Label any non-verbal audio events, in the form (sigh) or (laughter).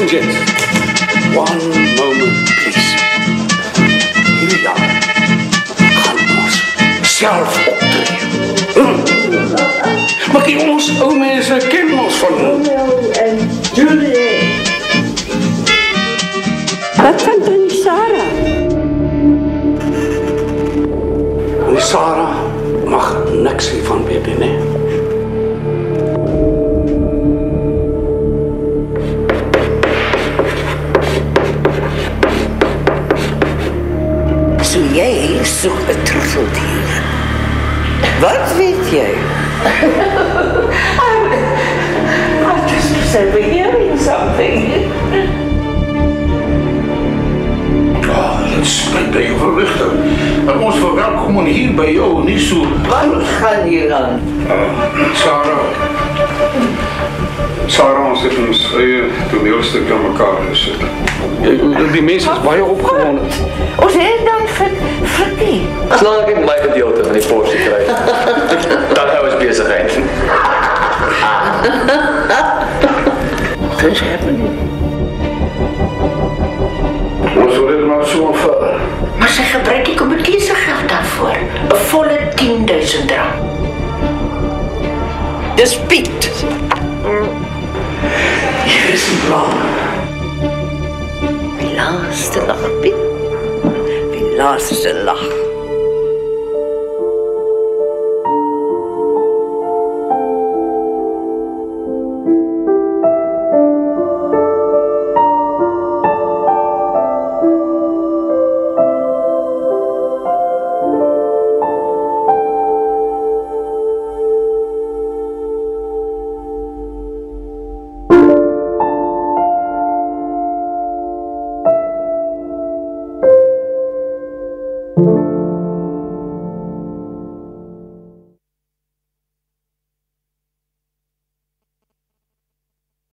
Bridget, one moment, please. Hierdie jaar gaan ons self optree. Hm. Maar kyk, ons ou mense ken ons van Wat van Tannie Sarah? En die Sarah mag niks hiervan weet nie, jy soek 'n troeteldier. Wat weet jy? (laughs) I just was overhearing something. Oh, dit spyt my verligting. Maar ons verwelkom hier by jou nie so Wat gaan hier aan? Sarah. Sarah, ons het ons eie toneelstuk aan mekaar gesit. Die mense is baie opgewonde. Ons het dan vir Frikkie. Slaan ek net my gedeelte van die porsie kry. Dan hou ons besigheid. What's happening? Ons wil dit maar so verder. Maar sy gebruik die komitee se geld daarvoor. 'n Volle 10000 rand. Dis Piet. Hier is die plan. Laaste lag, Piet. Die laaste lag.